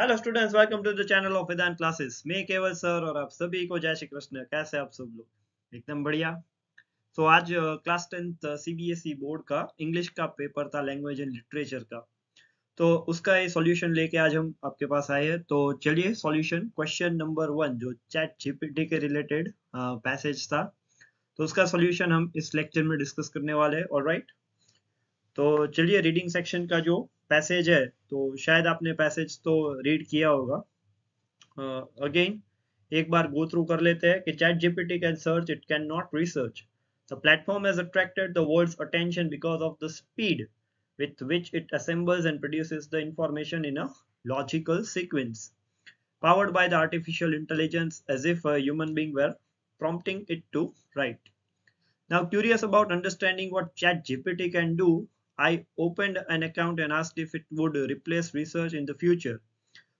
Hello students welcome to the channel of Vedant classes मैं Keval sir और आप सभी को जय श्री कृष्ण। कैसे आप सब लोग? एकदम बढ़िया। तो आज क्लास टेंथ सीबीएसई बोर्ड का इंग्लिश का पेपर था लैंग्वेज एंड लिटरेचर का। तो उसका ये सॉल्यूशन लेके आज हम आपके पास आए हैं। तो चलिए सॉल्यूशन क्वेश्चन नंबर वन जो चैट जीपीटी के रिलेटेड पैसेज था। तो उसका सॉल्यूशन हम इस लेक्चर में डिस्कस करने वाले हैं। और राइट तो चलिए रीडिंग सेक्शन का जो पैसेज है तो शायद आपने पैसेज तो रीड किया होगा। अगेन uh, एक बार गो थ्रू कर लेते हैं कि chat GPT can search it can not research the platform has attracted the world's attention because of the speed with which it assembles and produces the information in a logical sequence powered by the artificial intelligence as if human being were prompting it to write Now curious about understanding what chat gpt can do? I opened an account and asked if it would replace research in the future.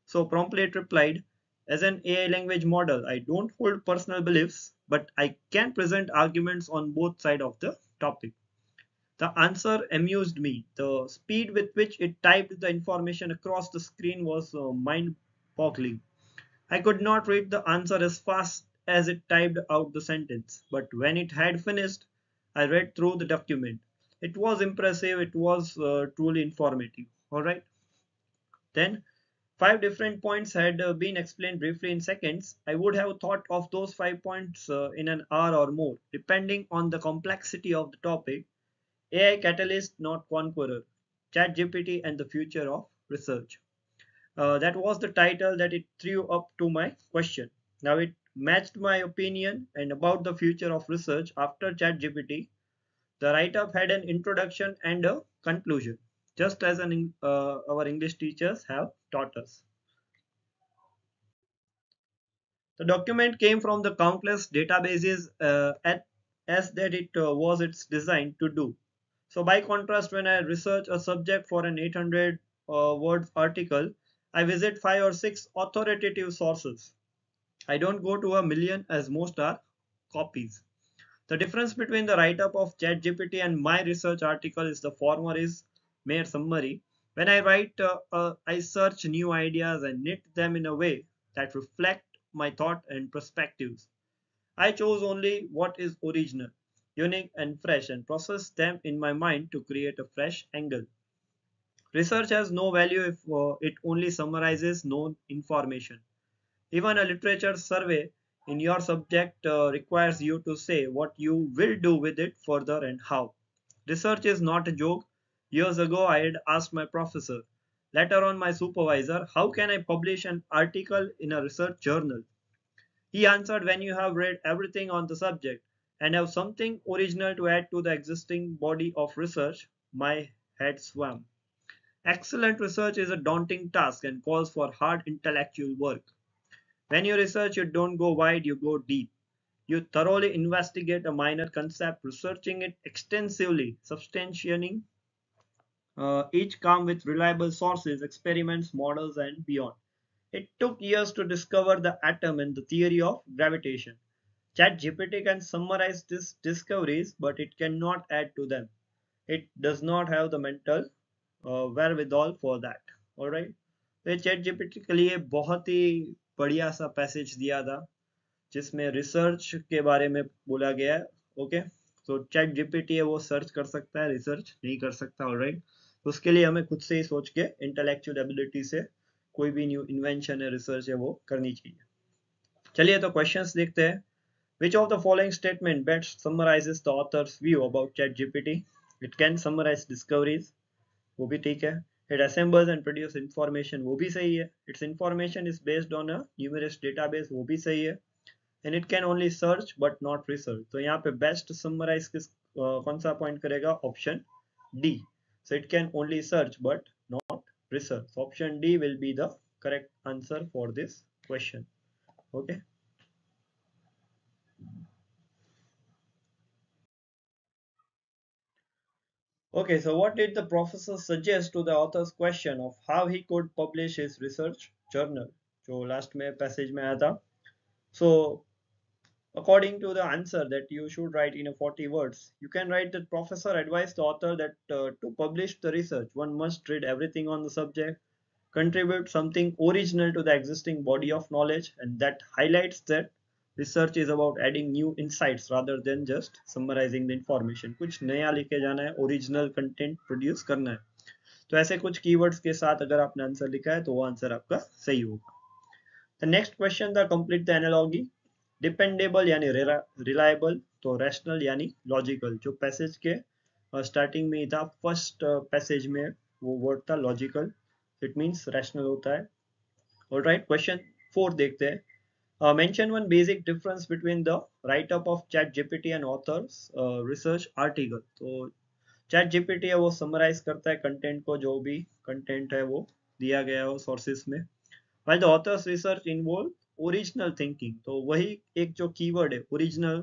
So promptly it replied, as an AI language model, I don't hold personal beliefs, but I can present arguments on both sides of the topic. The answer amused me. The speed with which it typed the information across the screen was uh, mind-boggling. I could not read the answer as fast as it typed out the sentence, but when it had finished, I read through the document it was impressive. It was uh, truly informative. All right. Then five different points had uh, been explained briefly in seconds. I would have thought of those five points uh, in an hour or more depending on the complexity of the topic. Ai catalyst not conqueror. Chat gpt and the future of research. Uh, that was the title that it threw up to my question. Now it matched my opinion and about the future of research after chat gpt the write-up had an introduction and a conclusion, just as an, uh, our English teachers have taught us. The document came from the countless databases uh, at, as that it uh, was its designed to do. So by contrast, when I research a subject for an 800 uh, article, I visit five or six authoritative sources. I don't go to a million as most are copies. The difference between the write-up of ChatGPT and my research article is the former is mere summary. When I write, uh, uh, I search new ideas and knit them in a way that reflect my thought and perspectives. I chose only what is original, unique and fresh and process them in my mind to create a fresh angle. Research has no value if uh, it only summarizes known information. Even a literature survey in your subject uh, requires you to say what you will do with it further and how. Research is not a joke. Years ago, I had asked my professor, later on my supervisor, how can I publish an article in a research journal? He answered, when you have read everything on the subject and have something original to add to the existing body of research, my head swam. Excellent research is a daunting task and calls for hard intellectual work. When you research, you don't go wide, you go deep. You thoroughly investigate a minor concept, researching it extensively, substantiating uh, each come with reliable sources, experiments, models, and beyond. It took years to discover the atom and the theory of gravitation. ChatGPT can summarize these discoveries, but it cannot add to them. It does not have the mental uh, wherewithal for that. Alright. तो chat GPT के लिए बहुत ही बढ़िया सा passage दिया था, जिसमें research के बारे में बोला गया है ओके तो चैट जीपीटी है, वो सर्च कर सकता है रिसर्च नहीं कर सकता ऑलराइट तो उसके लिए हमें खुद से ही सोच के इंटेलेक्चुअल एबिलिटी से कोई भी न्यू इन्वेंशन है रिसर्च है, वो करनी चाहिए चलिए तो क्वेश्चंस देखते हैं Which of the following statement best summarizes the author's view about ChatGPT? It can summarize discoveries. वो भी ठीक है it assembles and produces information वो भी सही है its information is based on a numerous database वो भी सही है and it can only search but not research तो यहाँ पे best summarize किस uh, कौन सा पॉइंट करेगा option D so it can only search but not research option D will be the correct answer for this question okay Okay, so what did the professor suggest to the author's question of how he could publish his research journal? So last में passage में आया So according to the answer that you should write in a 40 words, you can write that professor advised the author that uh, to publish the research, one must read everything on the subject, contribute something original to the existing body of knowledge and that highlights that research is about adding new insights rather than just summarizing the information. कुछ नया लेके जाना है original content produce करना है। तो ऐसे कुछ कीवर्ड्स के साथ अगर आपने आंसर लिखा है तो वो आंसर आपका सही होगा। The next question the complete the analogy dependable यानी रिलायबल तो रैशनल यानी लॉजिकल जो पैसेज के स्टार्टिंग uh, में ही था फ़र्स्ट पैसेज uh, में वो वर्ड था लॉजिकल इट मींस रैशनल होता है। ऑलराइट क्वेश्चन फोर देखते हैं। Uh, mention one basic difference between the write-up of chat gpt and authors uh, research article तो जीपीटी है वो समराइज करता है कंटेंट को जो भी कंटेंट है वो दिया गया है सोर्सेस में while the authors research involve original thinking तो वही एक जो कीवर्ड है ओरिजिनल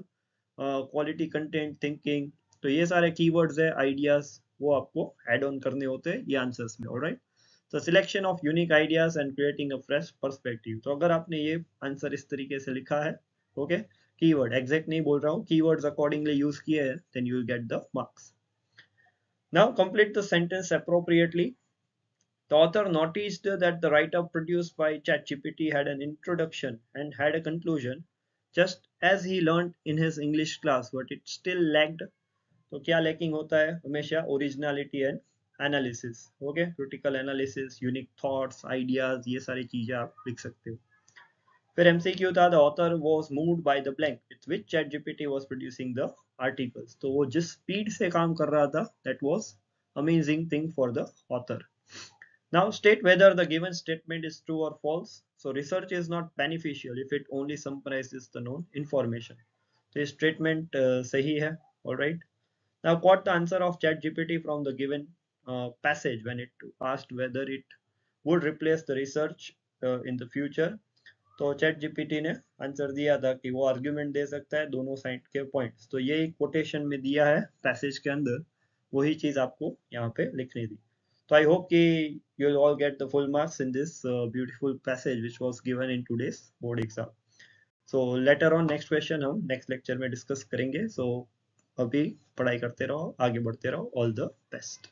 क्वालिटी कंटेंट थिंकिंग तो ये सारे कीवर्ड्स है आइडियाज़ वो आपको एड ऑन करने होते हैं ये आंसर्स में ऑलराइट तो selection of unique ideas and creating a fresh perspective तो अगर आपने ये आंसर इस तरीके से लिखा है ओके कीवर्ड एग्जैक्ट नहीं बोल रहा हूँ कीवर्ड्स अकॉर्डिंगली यूज़ किए हैं then you get the marks now complete the sentence appropriately The author noticed that the write-up produced by ChatGPT had an introduction and had a conclusion, just as he learned in his English class, but it still lacked. तो क्या lacking होता है हमेशा originality and analysis okay critical analysis unique thoughts ideas ये सारी चीज़ें आप लिख सकते हो। फिर एमसीक्यू था the author was moved by the blank it's which chat GPT was producing the articles तो वो जिस स्पीड से काम कर रहा था that was amazing thing for the author now state whether the given statement is true और false so research is not beneficial if it only summarises the known information तो स्टेटमेंट सही है alright now what the answer of chat GPT from the given uh, passage when it asked whether it would replace the research uh, in the future. तो chat GPT ने answer दिया था कि वो argument दे सकता है दोनों साइड के पॉइंट्स तो ये कोटेशन में दिया है पैसेज के अंदर। वही चीज़ आपको यहाँ पे लिखनी थी तो आई होप कि you all get the full marks in this beautiful passage which was given in today's board exam so later on next question हम नेक्स्ट लेक्चर में डिस्कस करेंगे। सो so, अभी पढ़ाई करते रहो आगे बढ़ते रहो। All the best